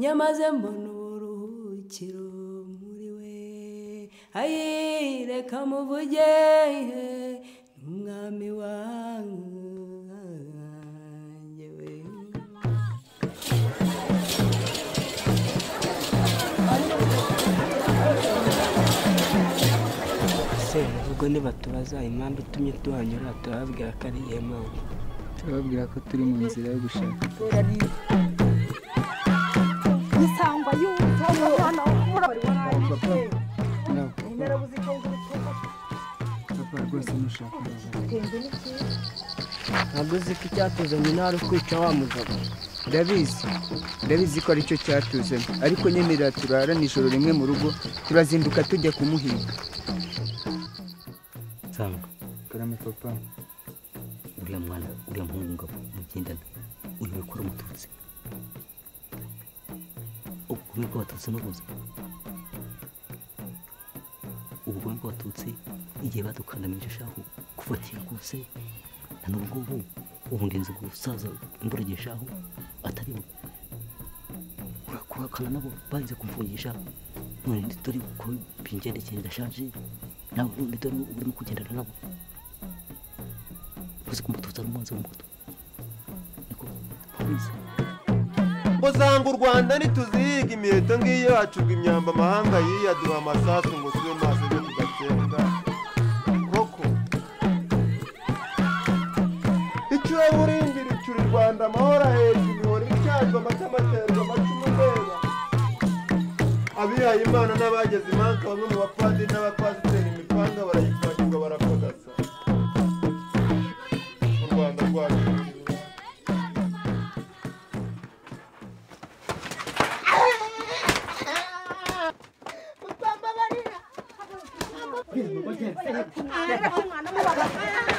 nyamaze mbona uburuhukiro muri we. Ayi reka muvuge umwami wanjye we. Se ubwo nibatubaza impamvu itumye tuhanyura turababwira ko ari iyihe mpamvu turababwira ko turi mu nzira yo gushaka. Rwose nushaka ntabwo uzi ko icyatuzanye nawe ari ukwica wa mugabo. Ndabizi. Ndabizi ko ari cyo cyatuzanye. Ariko nyemerera turara nijoro rimwe mu rugo turazinduka tujya kumuhiga. Nsanga karame papa. Uriya mwana uriya muhungu ngabo mugendana uyu wikora umututsi. Ubugome bw'abatutsi n'ubuze ubugome bw'abatutsi igihe badukandamije shahu kuva kera kose na n'ubu ngubu ubu ngenzi gusaza imburagihe shahu atari we. Urakuhakana nabo banze kumfungisha none dore ko bingendekeye ndashaje nawe none dore urimo kugendana nabo. Uzi ari umwanzi w'umuhutu niko ntubizi ngo zanga u rwanda ntituzihiga imiheto ngiyo hacurwa imyamba amahanga yiyaduha amasasu ngo tube maso. Tugacenga koko. Icuraburindi ricura i rwanda amahoro ahetse imihoro icyajwe amata amaterwa amacumu ndeba abihaye imana n'abageze imanka bamwe mu bapadiri n'abapasiteri imipanga barayipfanyirwa barakogasa u rwanda rwacu. 嗯不要太胖了那么多